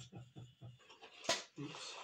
Oops.